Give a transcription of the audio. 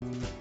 you